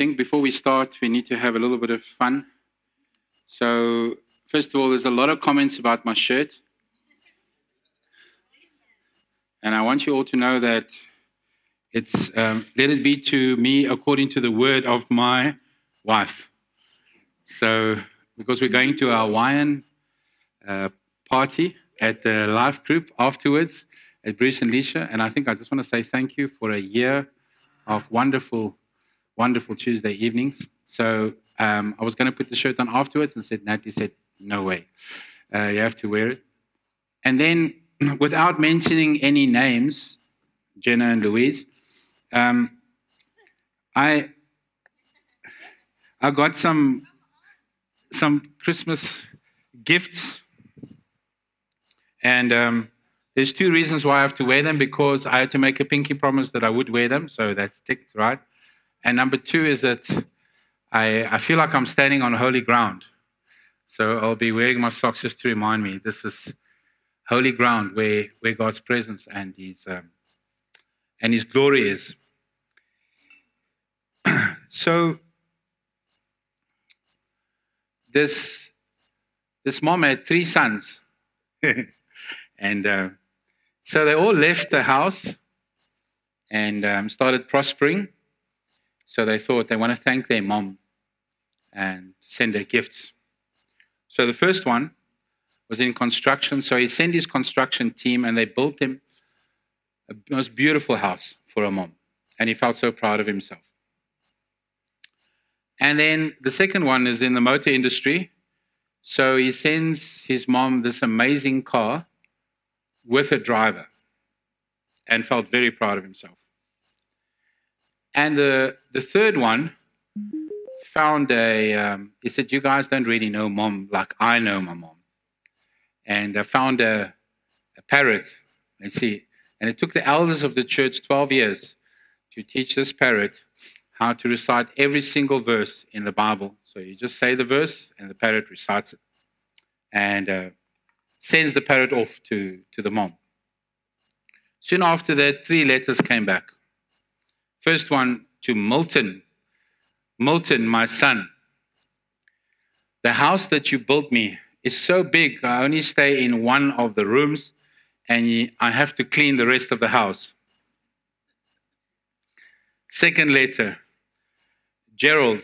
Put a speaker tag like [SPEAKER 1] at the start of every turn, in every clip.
[SPEAKER 1] think before we start, we need to have a little bit of fun. So, first of all, there's a lot of comments about my shirt. And I want you all to know that it's um, let it be to me according to the word of my wife. So, because we're going to our Hawaiian uh, party at the life group afterwards at Bruce and Lisha, and I think I just want to say thank you for a year of wonderful wonderful Tuesday evenings. So um, I was going to put the shirt on afterwards and said, Natalie said, no way. Uh, you have to wear it. And then, without mentioning any names, Jenna and Louise, um, I I got some some Christmas gifts, and um, there's two reasons why I have to wear them. Because I had to make a pinky promise that I would wear them, so that's ticked, right? And number two is that I, I feel like I'm standing on holy ground. So I'll be wearing my socks just to remind me this is holy ground where, where God's presence and His, um, and His glory is. so this, this mom had three sons. and uh, so they all left the house and um, started prospering. So they thought they want to thank their mom and send her gifts. So the first one was in construction. So he sent his construction team and they built him a most beautiful house for a mom. And he felt so proud of himself. And then the second one is in the motor industry. So he sends his mom this amazing car with a driver and felt very proud of himself. And the, the third one found a, um, he said, You guys don't really know mom like I know my mom. And I found a, a parrot. You see, and it took the elders of the church 12 years to teach this parrot how to recite every single verse in the Bible. So you just say the verse, and the parrot recites it, and uh, sends the parrot off to, to the mom. Soon after that, three letters came back. First one to Milton. Milton, my son. The house that you built me is so big, I only stay in one of the rooms and I have to clean the rest of the house. Second letter, Gerald.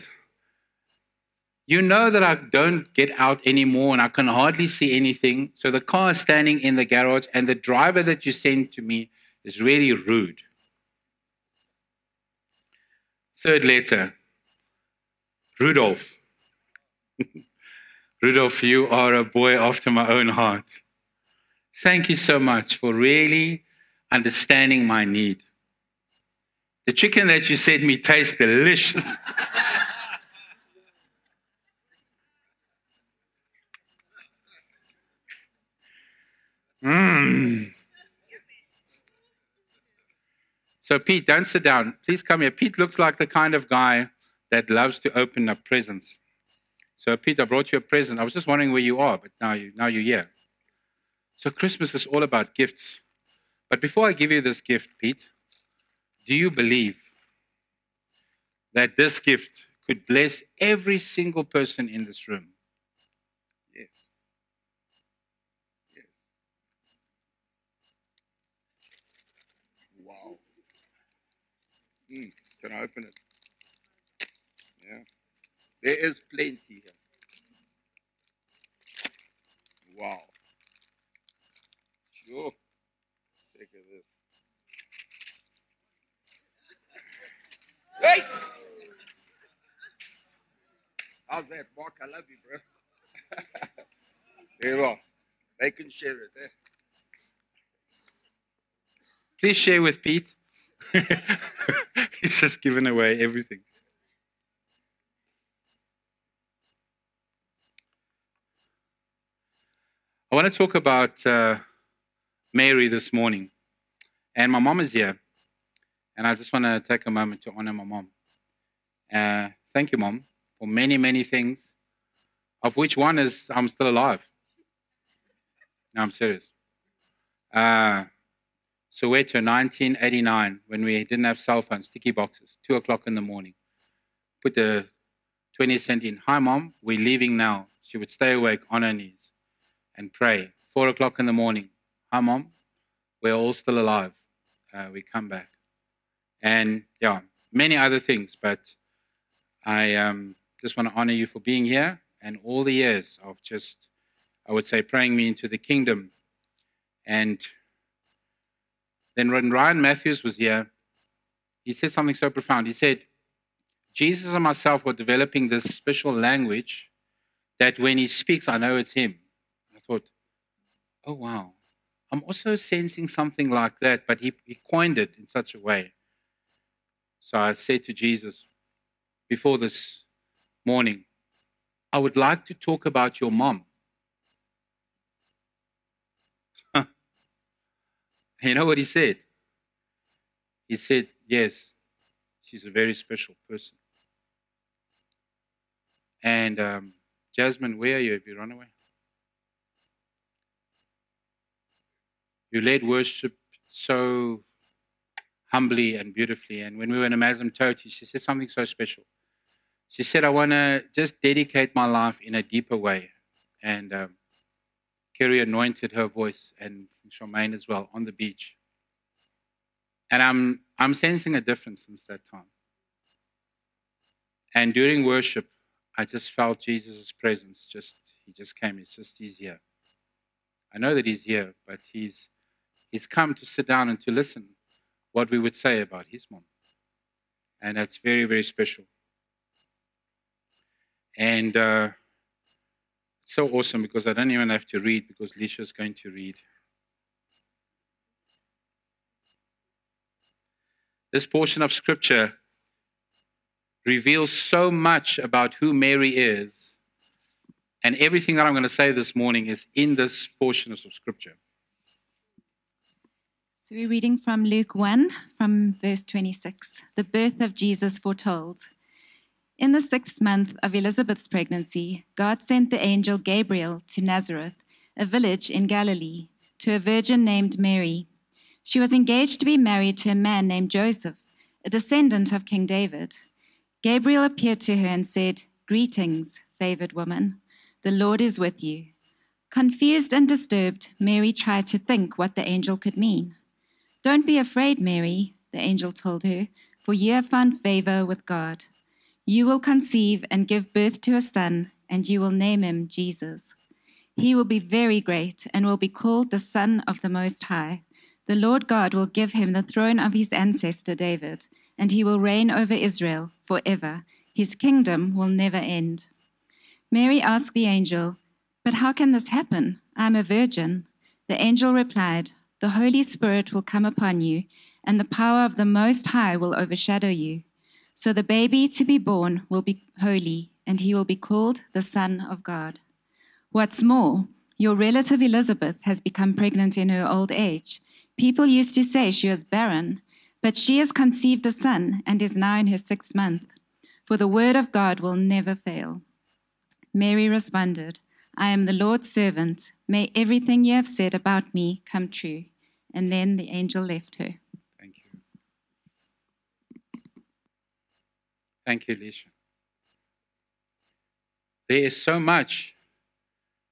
[SPEAKER 1] You know that I don't get out anymore and I can hardly see anything. So the car is standing in the garage, and the driver that you sent to me is really rude. Third letter Rudolf. Rudolph, you are a boy after my own heart. Thank you so much for really understanding my need. The chicken that you sent me tastes delicious. Mmm. So, Pete, don't sit down. Please come here. Pete looks like the kind of guy that loves to open up presents. So, Pete, I brought you a present. I was just wondering where you are, but now, you, now you're here. So, Christmas is all about gifts. But before I give you this gift, Pete, do you believe that this gift could bless every single person in this room? Yes.
[SPEAKER 2] Can I open it? Yeah. There is plenty here. Wow. Sure. Check at this. Hey! How's that, Mark? I love you, bro. there you are. They can share it. Eh?
[SPEAKER 1] Please share with Pete. He's just given away everything. I want to talk about uh, Mary this morning. And my mom is here. And I just want to take a moment to honor my mom. Uh, thank you, mom, for many, many things, of which one is I'm still alive. No, I'm serious. Uh, Soweto, 1989, when we didn't have cell phones, sticky boxes, 2 o'clock in the morning. put the 20 cent in. Hi, mom, we're leaving now. She would stay awake on her knees and pray. Four o'clock in the morning. Hi, mom, we're all still alive. Uh, we come back. And yeah, many other things, but I um, just want to honor you for being here and all the years of just, I would say, praying me into the kingdom. And then when Ryan Matthews was here, he said something so profound. He said, Jesus and myself were developing this special language that when he speaks, I know it's him. I thought, oh, wow. I'm also sensing something like that, but he, he coined it in such a way. So I said to Jesus before this morning, I would like to talk about your mom. You know what he said? He said, Yes, she's a very special person. And um, Jasmine, where are you? Have you run away? You led worship so humbly and beautifully. And when we were in Amanzimtoti, she said something so special. She said, I want to just dedicate my life in a deeper way. And um, Kerry anointed her voice and Charmaine as well on the beach. And I'm, I'm sensing a difference since that time. And during worship, I just felt Jesus' presence. Just he just came. It's just he's here. I know that he's here, but he's he's come to sit down and to listen what we would say about his mom. And that's very, very special. And uh, so awesome because I don't even have to read because Lisha's going to read. This portion of scripture reveals so much about who Mary is. And everything that I'm going to say this morning is in this portion of scripture.
[SPEAKER 3] So we're reading from Luke 1, from verse 26, the birth of Jesus foretold. In the sixth month of Elizabeth's pregnancy, God sent the angel Gabriel to Nazareth, a village in Galilee, to a virgin named Mary. She was engaged to be married to a man named Joseph, a descendant of King David. Gabriel appeared to her and said, Greetings, favored woman. The Lord is with you. Confused and disturbed, Mary tried to think what the angel could mean. Don't be afraid, Mary, the angel told her, for you have found favor with God. You will conceive and give birth to a son, and you will name him Jesus. He will be very great and will be called the Son of the Most High. The Lord God will give him the throne of his ancestor David, and he will reign over Israel forever. His kingdom will never end. Mary asked the angel, But how can this happen? I am a virgin. The angel replied, the Holy Spirit will come upon you, and the power of the Most High will overshadow you. So the baby to be born will be holy, and he will be called the Son of God. What's more, your relative Elizabeth has become pregnant in her old age. People used to say she was barren, but she has conceived a son and is now in her sixth month. For the word of God will never fail. Mary responded, I am the Lord's servant. May everything you have said about me come true. And then the angel left her.
[SPEAKER 1] Thank you. Thank you, Lisha. There is so much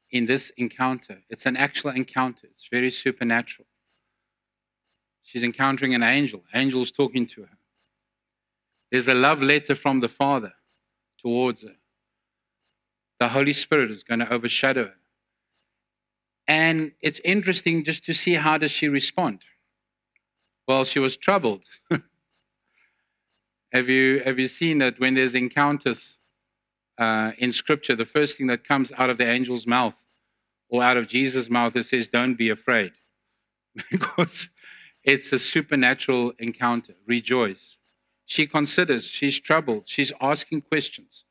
[SPEAKER 1] in this encounter. It's an actual encounter, it's very supernatural. She's encountering an angel, angels talking to her. There's a love letter from the Father towards her the Holy Spirit is going to overshadow her. And it's interesting just to see how does she respond. Well, she was troubled. have you have you seen that when there's encounters uh, in Scripture, the first thing that comes out of the angel's mouth or out of Jesus' mouth, is says, "Don't be afraid," because it's a supernatural encounter. Rejoice. She considers. She's troubled. She's asking questions.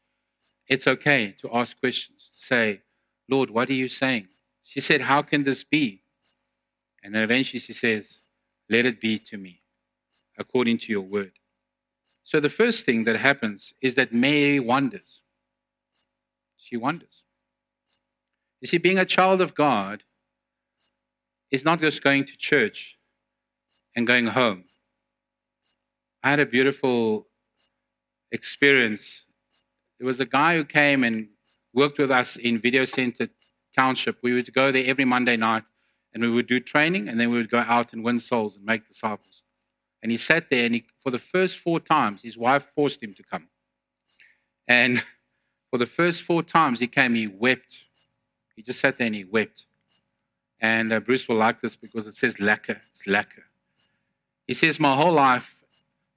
[SPEAKER 1] It's okay to ask questions, to say, Lord, what are you saying? She said, How can this be? And then eventually she says, Let it be to me, according to your word. So the first thing that happens is that Mary wonders. She wonders. You see, being a child of God is not just going to church and going home. I had a beautiful experience There was a guy who came and worked with us in Video Center Township. We would go there every Monday night and we would do training and then we would go out and win souls and make disciples. And he sat there and he, for the first four times, his wife forced him to come. And for the first four times he came, he wept. He just sat there and he wept. And uh, Bruce will like this because it says lekker. It's lekker. He says, My whole life,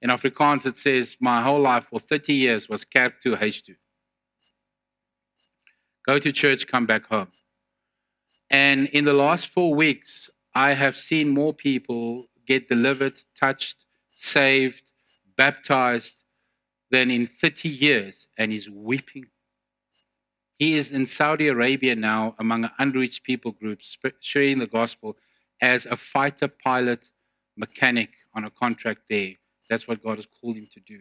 [SPEAKER 1] in Afrikaans, it says, My whole life for 30 years was kerk to H2. Go to church, come back home. And in the last four weeks, I have seen more people get delivered, touched, saved, baptized than in 30 years, and he's weeping. He is in Saudi Arabia now among unreached people groups, sharing the gospel as a fighter pilot mechanic on a contract there. That's what God has called him to do.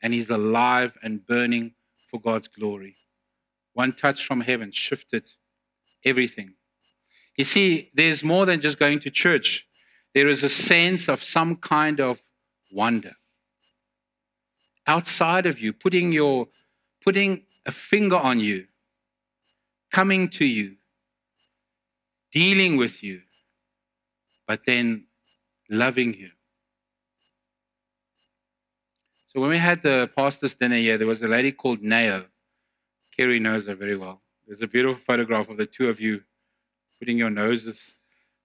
[SPEAKER 1] And he's alive and burning for God's glory. One touch from heaven shifted everything. You see, there's more than just going to church, there is a sense of some kind of wonder outside of you, putting your putting a finger on you, coming to you, dealing with you, but then loving you. So when we had the pastor's dinner here, there was a lady called Nao. Kerry knows her very well. There's a beautiful photograph of the two of you putting your noses,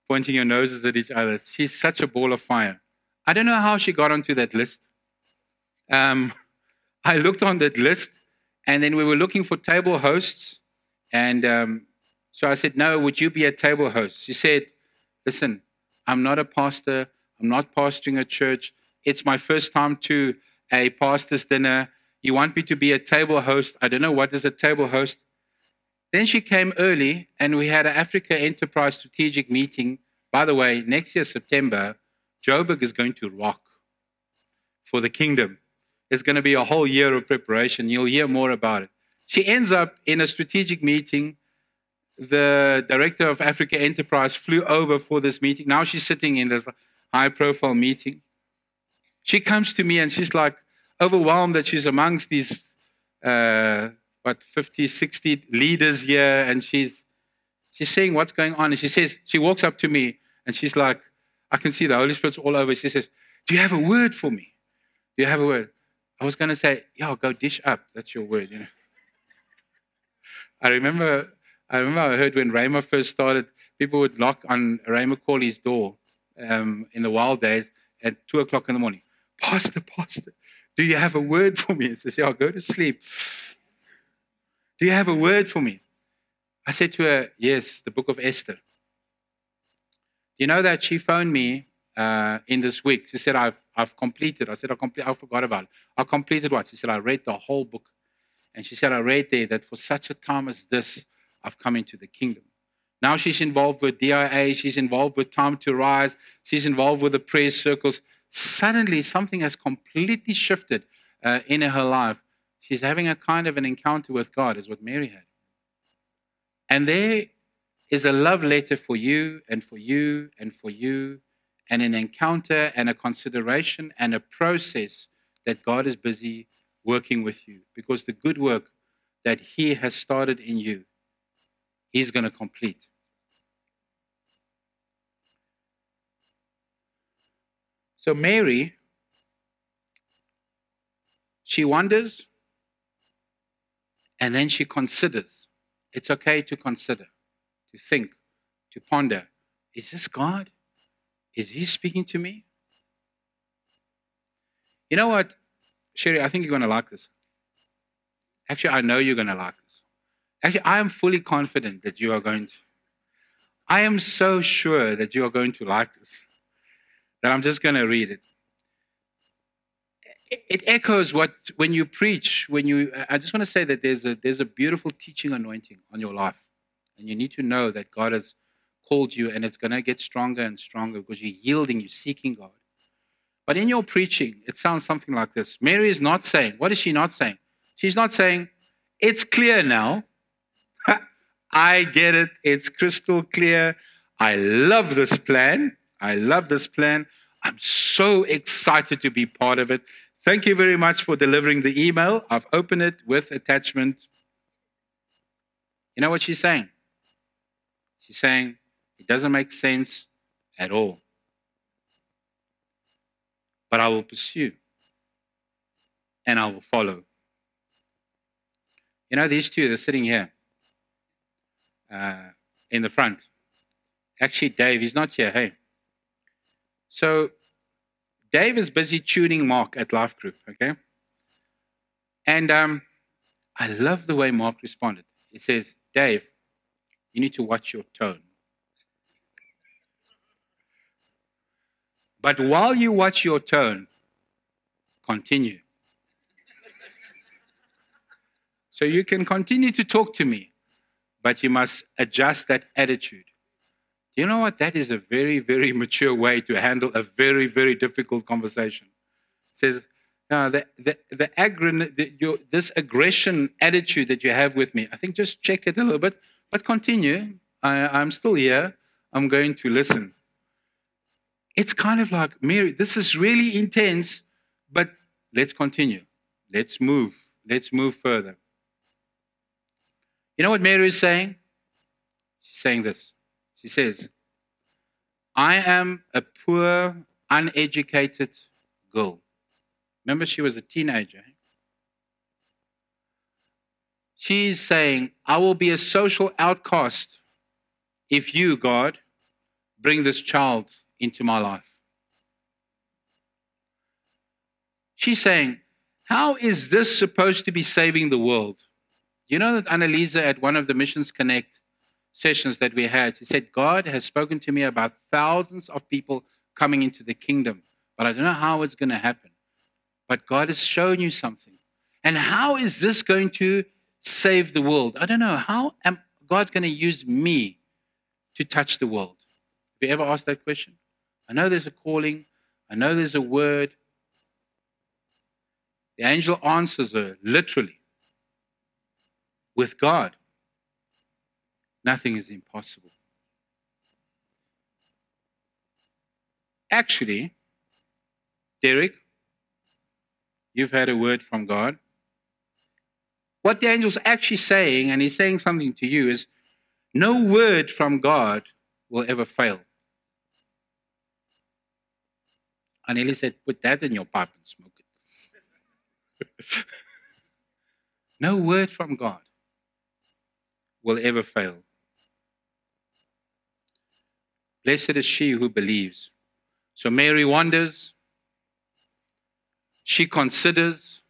[SPEAKER 1] pointing your noses at each other. She's such a ball of fire. I don't know how she got onto that list. Um, I looked on that list, and then we were looking for table hosts. And um, so I said, No, would you be a table host? She said, Listen, I'm not a pastor. I'm not pastoring a church. It's my first time to a pastor's dinner. You want me to be a table host? I don't know what is a table host. Then she came early, and we had an Africa Enterprise strategic meeting. By the way, next year, September, Joburg is going to rock for the kingdom. It's going to be a whole year of preparation. You'll hear more about it. She ends up in a strategic meeting. The director of Africa Enterprise flew over for this meeting. Now she's sitting in this high profile meeting. She comes to me and she's like overwhelmed that she's amongst these, uh, what, 50, 60 leaders here. And she's, she's saying what's going on. And she says, she walks up to me and she's like, I can see the Holy Spirit's all over. She says, Do you have a word for me? Do you have a word? I was going to say, Yo, go dish up. That's your word, you know. I remember, I remember I heard when Rhema first started, people would knock on Ray McCauley's door um, in the wild days at two o'clock in the morning. Pastor, Pastor, do you have a word for me? He says, Yeah, go to sleep. Do you have a word for me? I said to her, Yes, the book of Esther. Do you know that she phoned me uh, in this week. She said, I've, I've completed. I said, I, complete, I forgot about it. I completed what? She said, I read the whole book. And she said, I read there that for such a time as this, I've come into the kingdom. Now she's involved with DIA, she's involved with Time to Rise, she's involved with the prayer circles. Suddenly, something has completely shifted uh, in her life. She's having a kind of an encounter with God, is what Mary had. And there is a love letter for you and for you and for you, and an encounter and a consideration and a process that God is busy working with you because the good work that He has started in you, He's going to complete. So, Mary, she wonders and then she considers. It's okay to consider, to think, to ponder. Is this God? Is He speaking to me? You know what, Sherry, I think you're going to like this. Actually, I know you're going to like this. Actually, I am fully confident that you are going to. I am so sure that you are going to like this that I'm just going to read it. It echoes what when you preach, when you I just want to say that there's a there's a beautiful teaching anointing on your life. And you need to know that God has called you and it's going to get stronger and stronger because you're yielding, you're seeking God. But in your preaching, it sounds something like this Mary is not saying, what is she not saying? She's not saying, it's clear now. I get it. It's crystal clear. I love this plan. I love this plan. I'm so excited to be part of it. Thank you very much for delivering the email. I've opened it with attachment. You know what she's saying? She's saying it doesn't make sense at all. But I will pursue and I will follow. You know, these two, they're sitting here uh, in the front. Actually, Dave, he's not here. Hey. So, Dave is busy tuning Mark at Life Group, okay? And um, I love the way Mark responded. He says, Dave, you need to watch your tone. But while you watch your tone, continue. so you can continue to talk to me, but you must adjust that attitude. You know what? That is a very, very mature way to handle a very, very difficult conversation. It says, uh, the, the, the, aggr- the your, this aggression attitude that you have with me, I think just check it a little bit, but continue. I, I'm still here. I'm going to listen. It's kind of like, Mary, this is really intense, but let's continue. Let's move. Let's move further. You know what Mary is saying? She's saying this. She says, I am a poor, uneducated girl. Remember, she was a teenager. She's saying, I will be a social outcast if you, God, bring this child into my life. She's saying, How is this supposed to be saving the world? You know that Annalisa at one of the Missions Connect sessions that we had, she said, God has spoken to me about thousands of people coming into the kingdom, but I don't know how it's going to happen. But God has shown you something. And how is this going to save the world? I don't know. How am God's going to use me to touch the world? Have you ever asked that question? I know there's a calling, I know there's a word. The angel answers her literally with God. Nothing is impossible. Actually, Derek, you've had a word from God. What the angel's actually saying, and he's saying something to you, is no word from God will ever fail. And Eli said, Put that in your pipe and smoke it. no word from God will ever fail. Blessed is she who believes. So Mary wonders, she considers,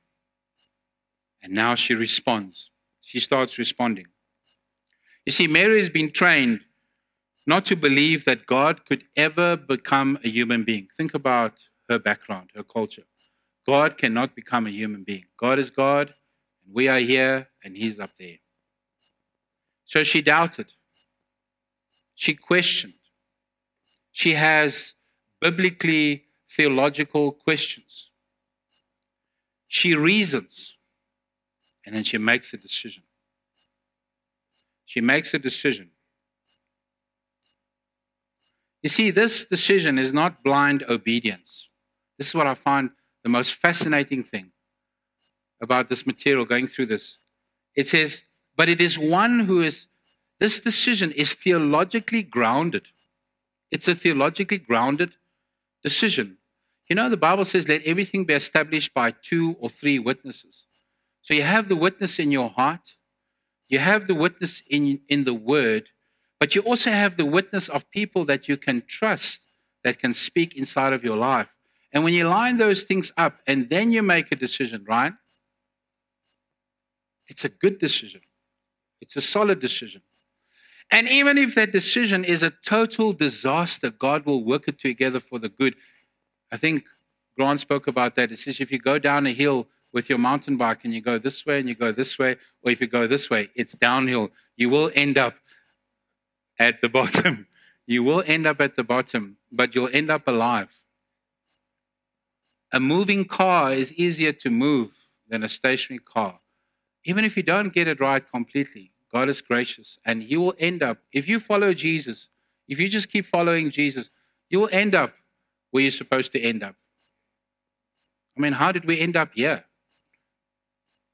[SPEAKER 1] and now she responds. She starts responding. You see, Mary has been trained not to believe that God could ever become a human being. Think about her background, her culture. God cannot become a human being. God is God, and we are here, and He's up there. So she doubted. She questioned. She has biblically theological questions. She reasons, and then she makes a decision. She makes a decision. You see, this decision is not blind obedience. This is what I find the most fascinating thing about this material going through this. It says, but it is one who is, this decision is theologically grounded. It's a theologically grounded decision. You know, the Bible says, let everything be established by two or three witnesses. So you have the witness in your heart, you have the witness in, in the word, but you also have the witness of people that you can trust that can speak inside of your life. And when you line those things up and then you make a decision, right? It's a good decision. It's a solid decision. And even if that decision is a total disaster, God will work it together for the good. I think Grant spoke about that. It says if you go down a hill with your mountain bike and you go this way and you go this way, or if you go this way, it's downhill. You will end up at the bottom. You will end up at the bottom, but you'll end up alive. A moving car is easier to move than a stationary car. Even if you don't get it right completely, God is gracious and you will end up, if you follow Jesus, if you just keep following Jesus, you will end up where you're supposed to end up. I mean, how did we end up here?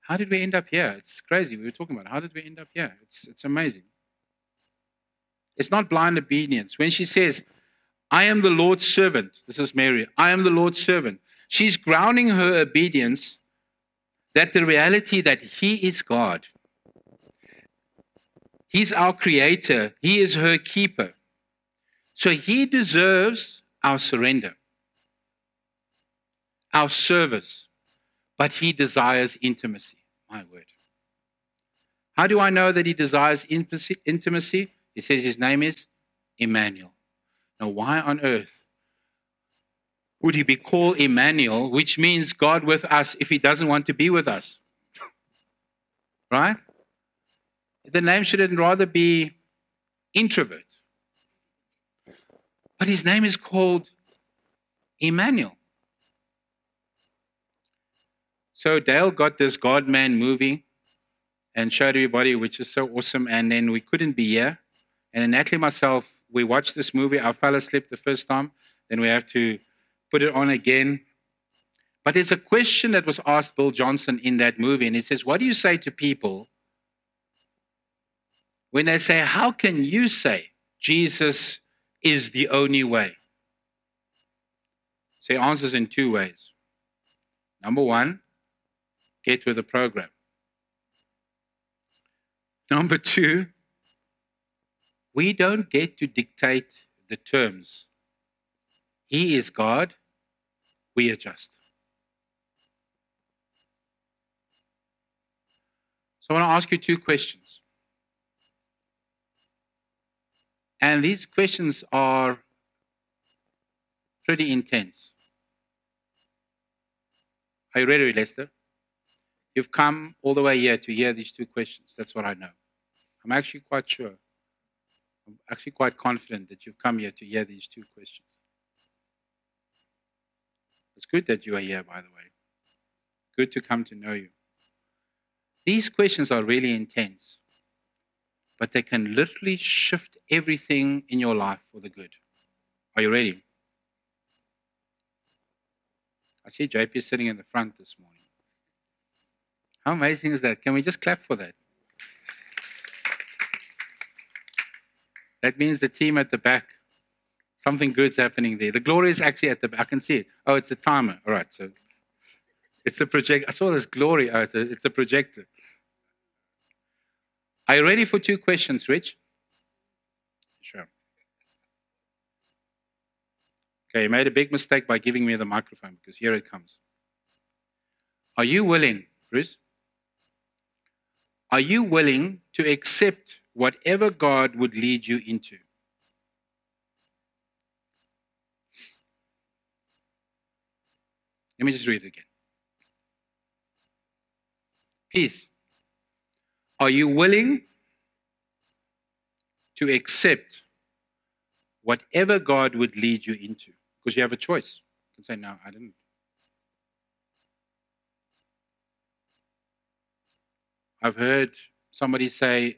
[SPEAKER 1] How did we end up here? It's crazy. We were talking about how did we end up here? It's, it's amazing. It's not blind obedience. When she says, I am the Lord's servant, this is Mary, I am the Lord's servant, she's grounding her obedience that the reality that He is God, He's our creator, He is her keeper. So He deserves our surrender, our service, but He desires intimacy. My word. How do I know that He desires intimacy? He says His name is Emmanuel. Now, why on earth would He be called Emmanuel, which means God with us, if He doesn't want to be with us? Right? The name should rather be introvert. But his name is called Emmanuel. So Dale got this God Man movie and showed everybody, which is so awesome. And then we couldn't be here. And then Natalie myself, we watched this movie. I fell asleep the first time. Then we have to put it on again. But there's a question that was asked Bill Johnson in that movie. And he says, What do you say to people when they say, How can you say Jesus is the only way? So he answers in two ways. Number one, get with the program. Number two, we don't get to dictate the terms. He is God, we adjust. So I want to ask you two questions. And these questions are pretty intense. Are you ready, Lester? You've come all the way here to hear these two questions. That's what I know. I'm actually quite sure. I'm actually quite confident that you've come here to hear these two questions. It's good that you are here, by the way. Good to come to know you. These questions are really intense but they can literally shift everything in your life for the good. Are you ready? I see JP sitting in the front this morning. How amazing is that? Can we just clap for that? That means the team at the back, something good's happening there. The glory is actually at the back. I can see it. Oh, it's a timer. All right. So it's the project. I saw this glory. Oh, it's a, it's a projector. Are you ready for two questions, Rich? Sure. Okay, you made a big mistake by giving me the microphone because here it comes. Are you willing, Bruce? Are you willing to accept whatever God would lead you into? Let me just read it again. Peace. Are you willing to accept whatever God would lead you into? Because you have a choice. You can say, No, I didn't. I've heard somebody say,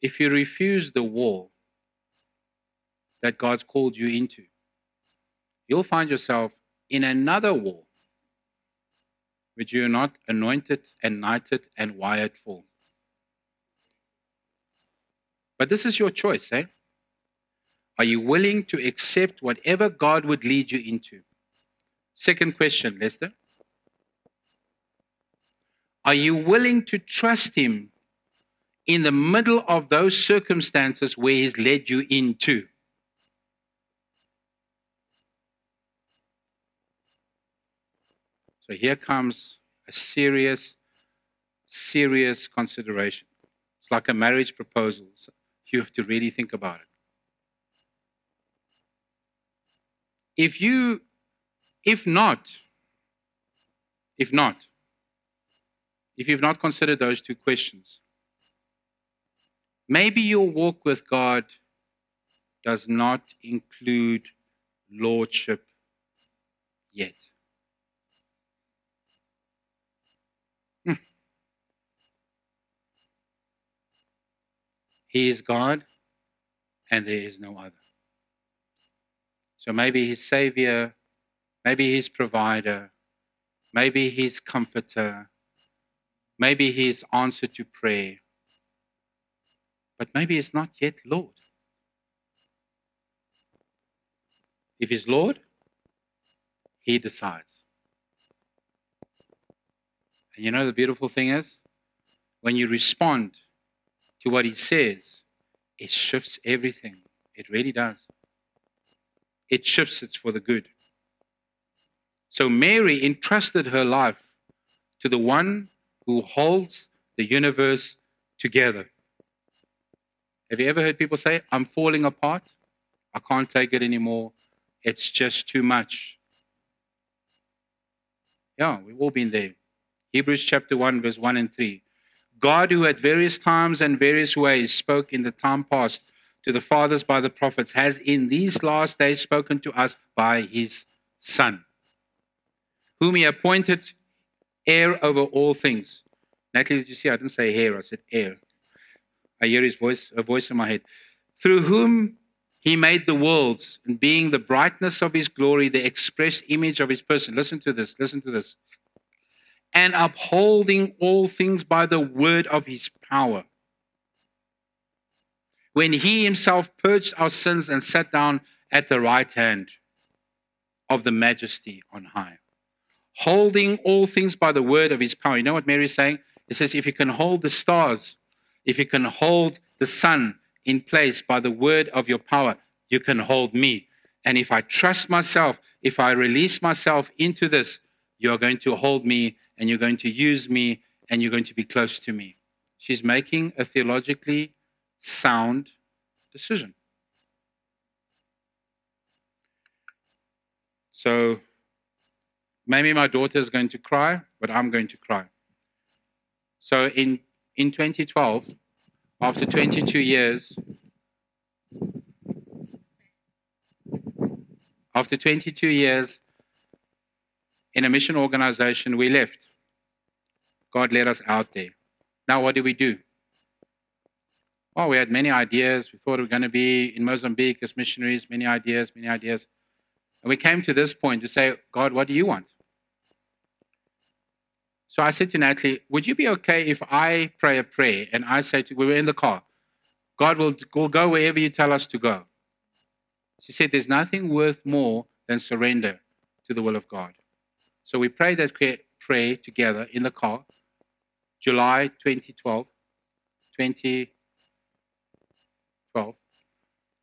[SPEAKER 1] if you refuse the war that God's called you into, you'll find yourself in another war which you're not anointed and knighted and wired for. But this is your choice, eh? Are you willing to accept whatever God would lead you into? Second question, Lester. Are you willing to trust Him in the middle of those circumstances where He's led you into? So here comes a serious, serious consideration. It's like a marriage proposal. You have to really think about it. If you, if not, if not, if you've not considered those two questions, maybe your walk with God does not include lordship yet. He is God and there is no other. So maybe His Savior, maybe His provider, maybe His comforter, maybe His answer to prayer, but maybe He's not yet Lord. If He's Lord, He decides. And you know the beautiful thing is, when you respond to what He says, it shifts everything. It really does. It shifts it for the good. So Mary entrusted her life to the one who holds the universe together. Have you ever heard people say, I'm falling apart? I can't take it anymore. It's just too much. Yeah, we've all been there. Hebrews chapter 1, verse 1 and 3. God, who at various times and various ways spoke in the time past to the fathers by the prophets, has in these last days spoken to us by his Son, whom he appointed heir over all things. Natalie, did you see? I didn't say hair, I said heir. I hear his voice, a voice in my head. Through whom he made the worlds, and being the brightness of his glory, the express image of his person. Listen to this, listen to this. And upholding all things by the word of his power when he himself purged our sins and sat down at the right hand of the majesty on high, holding all things by the word of his power. You know what Mary is saying? It says, if you can hold the stars, if you can hold the sun in place by the word of your power, you can hold me. And if I trust myself, if I release myself into this, you're going to hold me and you're going to use me and you're going to be close to me. She's making a theologically sound decision. So maybe my daughter is going to cry, but I'm going to cry. So in, in 2012, after 22 years, after 22 years in a mission organization, we left. God led us out there. Now, what do we do? Oh, we had many ideas. We thought we were going to be in Mozambique as missionaries, many ideas, many ideas. And we came to this point to say, God, what do you want? So I said to Natalie, Would you be okay if I pray a prayer and I say to, we were in the car, God will, will go wherever you tell us to go. She said, There's nothing worth more than surrender to the will of God. So we prayed that prayer together in the car, July 2012, 2012.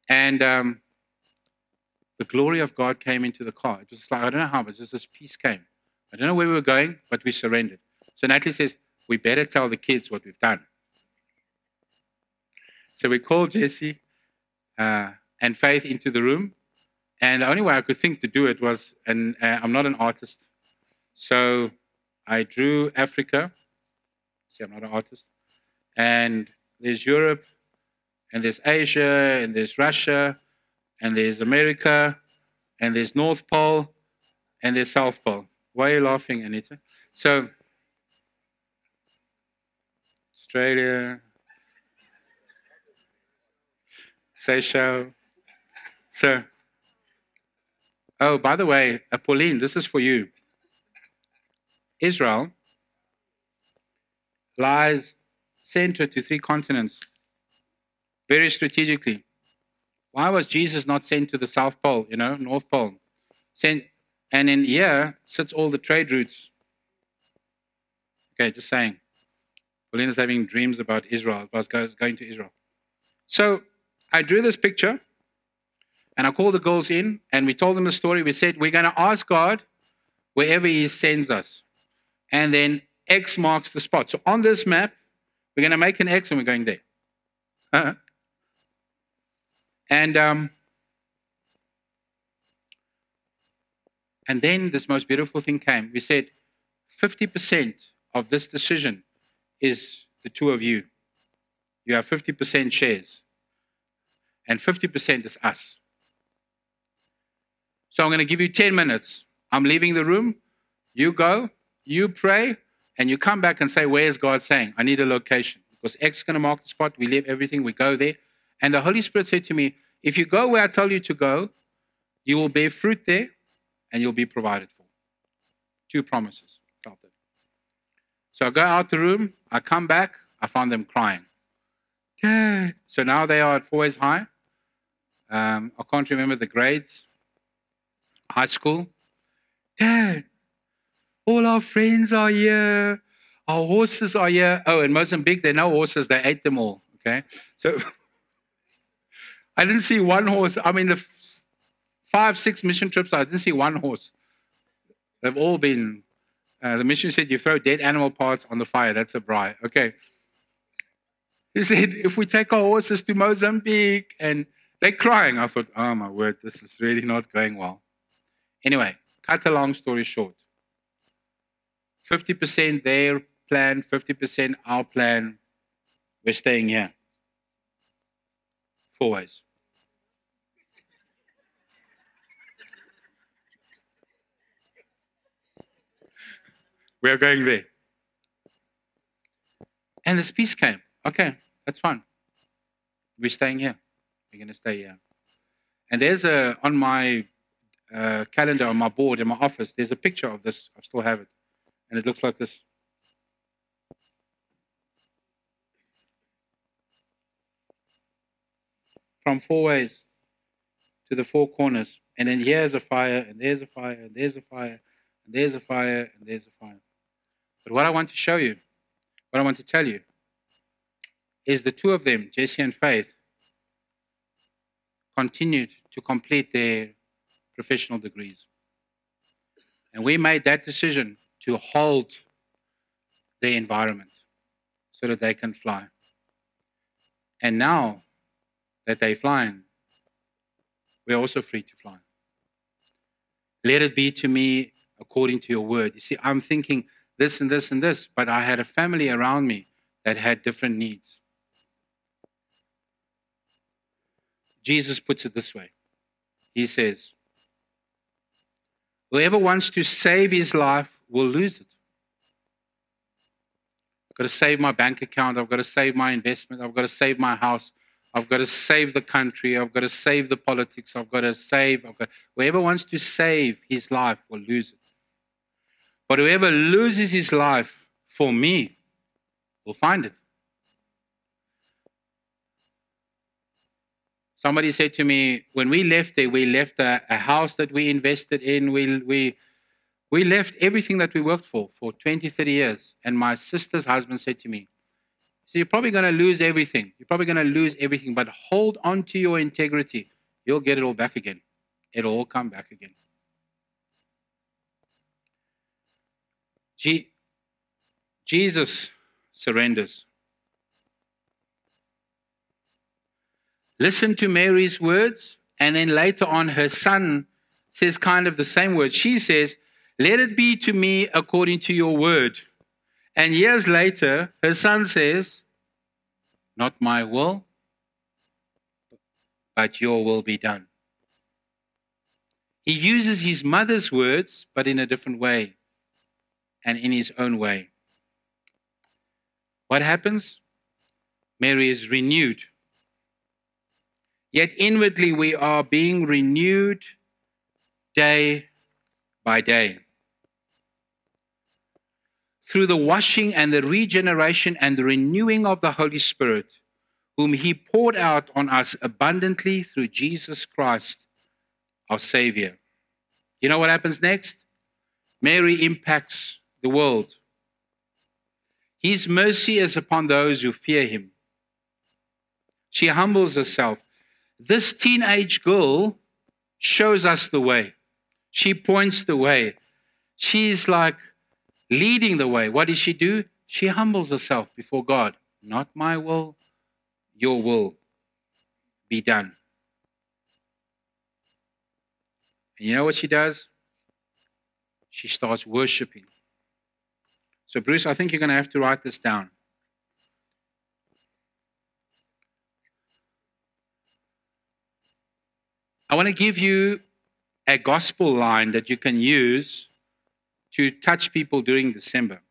[SPEAKER 1] And um, the glory of God came into the car. It was like, I don't know how, but just this peace came. I don't know where we were going, but we surrendered. So Natalie says, we better tell the kids what we've done. So we called Jesse uh, and Faith into the room. And the only way I could think to do it was, and uh, I'm not an artist. So I drew Africa. See, I'm not an artist. And there's Europe, and there's Asia, and there's Russia, and there's America, and there's North Pole, and there's South Pole. Why are you laughing, Anita? So, Australia, Seychelles. So, oh, by the way, Pauline, this is for you. Israel lies center to three continents very strategically. Why was Jesus not sent to the South Pole, you know, North Pole? Sent, and in here sits all the trade routes. Okay, just saying. Paulina's having dreams about Israel, about going to Israel. So I drew this picture and I called the girls in and we told them the story. We said, We're going to ask God wherever He sends us. And then X marks the spot. So on this map, we're going to make an X and we're going there. Uh-huh. And um, and then this most beautiful thing came. We said 50% of this decision is the two of you. You have 50% shares, and 50% is us. So I'm going to give you 10 minutes. I'm leaving the room. You go, you pray, and you come back and say, Where's God saying? I need a location. Because X is going to mark the spot. We leave everything, we go there. And the Holy Spirit said to me, If you go where I tell you to go, you will bear fruit there and you'll be provided for. Two promises. So I go out the room, I come back, I find them crying. So now they are at Fourways High. Um, I can't remember the grades. High school. Dad, all our friends are here. Our horses are here. Oh, in Mozambique, there are no horses. They ate them all. Okay. So I didn't see one horse. I mean, the five, six mission trips, I didn't see one horse. They've all been. Uh, the mission said you throw dead animal parts on the fire. That's a bribe. Okay. He said, if we take our horses to Mozambique and they're crying, I thought, oh my word, this is really not going well. Anyway, cut a long story short 50% their plan, 50% our plan. We're staying here. Fourways. we are going there. And this peace came. Okay, that's fine. We're staying here. We're going to stay here. And there's a, on my uh, calendar, on my board in my office, there's a picture of this. I still have it. And it looks like this. From Fourways to the four corners. And then here's a fire, and there's a fire, and there's a fire, and there's a fire, and there's a fire. But what I want to show you, what I want to tell you, is the two of them, Jesse and Faith, continued to complete their professional degrees. And we made that decision to hold the environment so that they can fly. And now that they're flying, we're also free to fly. Let it be to me according to your word. You see, I'm thinking this and this and this, but I had a family around me that had different needs. Jesus puts it this way He says, Whoever wants to save his life will lose it. I've got to save my bank account. I've got to save my investment. I've got to save my house. I've got to save the country. I've got to save the politics. I've got to save. I've got, whoever wants to save his life will lose it. But whoever loses his life for me will find it. Somebody said to me, when we left there, we left a, a house that we invested in. We, we, we left everything that we worked for for 20, 30 years. And my sister's husband said to me, So you're probably going to lose everything. You're probably going to lose everything, but hold on to your integrity. You'll get it all back again. It'll all come back again. Jesus surrenders. Listen to Mary's words, and then later on, her son says kind of the same words. She says, Let it be to me according to your word. And years later, her son says, Not my will, but your will be done. He uses his mother's words, but in a different way and in his own way. What happens? Mary is renewed. Yet inwardly we are being renewed day by day. Through the washing and the regeneration and the renewing of the Holy Spirit, whom He poured out on us abundantly through Jesus Christ, our Savior. You know what happens next? Mary impacts the world. His mercy is upon those who fear Him. She humbles herself. This teenage girl shows us the way. She points the way. She's like leading the way. What does she do? She humbles herself before God. Not my will, your will be done. And you know what she does? She starts worshiping. So, Bruce, I think you're going to have to write this down. I want to give you a gospel line that you can use to touch people during December.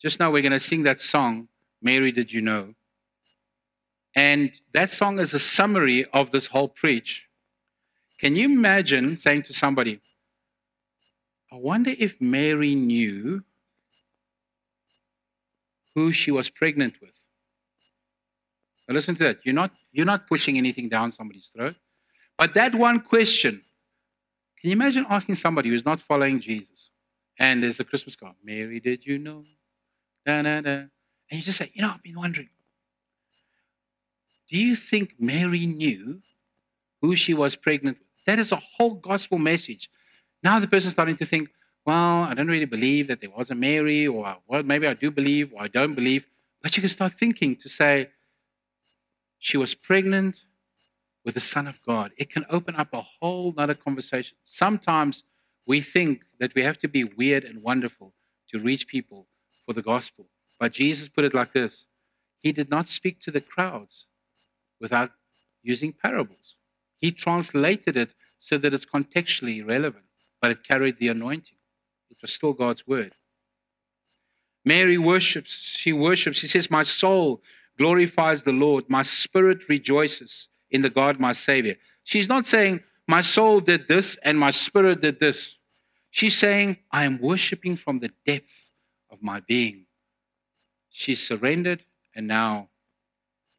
[SPEAKER 1] Just now, we're going to sing that song, Mary Did You Know? And that song is a summary of this whole preach. Can you imagine saying to somebody, I wonder if Mary knew who she was pregnant with. Now listen to that. You're not, you're not pushing anything down somebody's throat. But that one question, can you imagine asking somebody who's not following Jesus? And there's a Christmas card. Mary, did you know? Da, da, da. And you just say, you know, I've been wondering. Do you think Mary knew who she was pregnant with? That is a whole gospel message. Now the person's starting to think, well, I don't really believe that there was a Mary, or well, maybe I do believe, or I don't believe. But you can start thinking to say, she was pregnant with the Son of God. It can open up a whole other conversation. Sometimes we think that we have to be weird and wonderful to reach people for the gospel. But Jesus put it like this He did not speak to the crowds without using parables. He translated it so that it's contextually relevant, but it carried the anointing. It was still God's word. Mary worships. She worships. She says, My soul glorifies the Lord. My spirit rejoices in the God, my Savior. She's not saying, My soul did this and my spirit did this. She's saying, I am worshiping from the depth of my being. She surrendered and now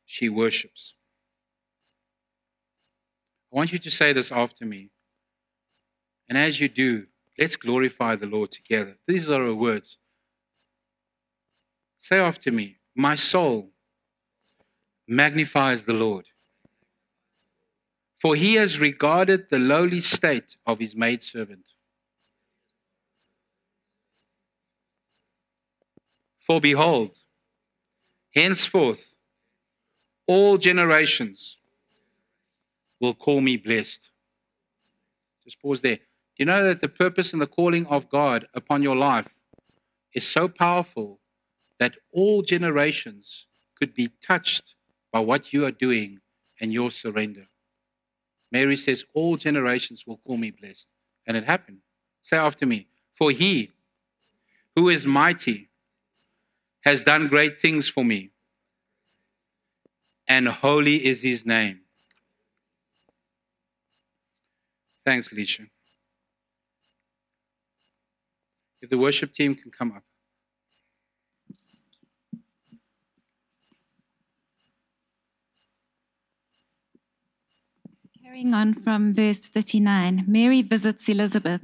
[SPEAKER 1] she worships. I want you to say this after me. And as you do, let's glorify the Lord together. These are our words. Say after me, My soul magnifies the Lord, for he has regarded the lowly state of his maidservant. For behold, henceforth all generations will call me blessed. Just pause there. You know that the purpose and the calling of God upon your life is so powerful that all generations could be touched by what you are doing and your surrender? Mary says, All generations will call me blessed. And it happened. Say after me, For he who is mighty has done great things for me, and holy is his name. Thanks, Alicia. If the worship team can come up.
[SPEAKER 3] Carrying on from verse 39, Mary visits Elizabeth.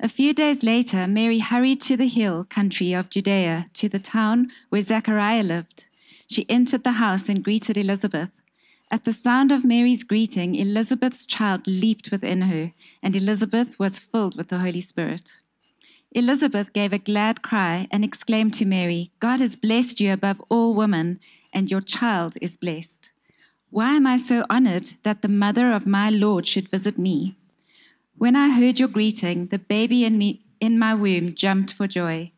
[SPEAKER 3] A few days later, Mary hurried to the hill country of Judea, to the town where Zechariah lived. She entered the house and greeted Elizabeth. At the sound of Mary's greeting, Elizabeth's child leaped within her, and Elizabeth was filled with the Holy Spirit. Elizabeth gave a glad cry and exclaimed to Mary, God has blessed you above all women, and your child is blessed. Why am I so honored that the mother of my Lord should visit me? When I heard your greeting, the baby in, me, in my womb jumped for joy.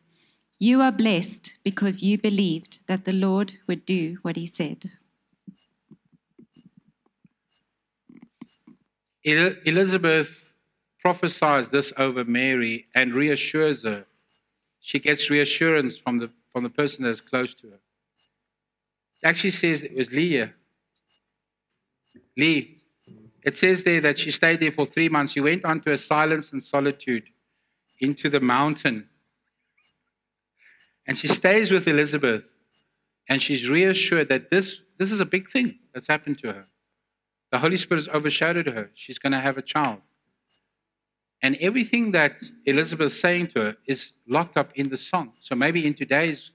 [SPEAKER 3] You are blessed because you believed that the Lord would do what he said.
[SPEAKER 1] Elizabeth prophesies this over Mary and reassures her. She gets reassurance from the, from the person that's close to her. It actually says it was Leah. Lee. It says there that she stayed there for three months. She went on to a silence and solitude into the mountain. And she stays with Elizabeth. And she's reassured that this, this is a big thing that's happened to her. The Holy Spirit has overshadowed her. She's going to have a child. And everything that Elizabeth is saying to her is locked up in the song. So maybe in today's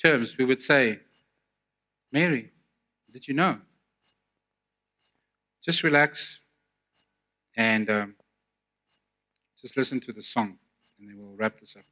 [SPEAKER 1] terms, we would say, Mary, did you know? just relax and um, just listen to the song, and then we'll wrap this up.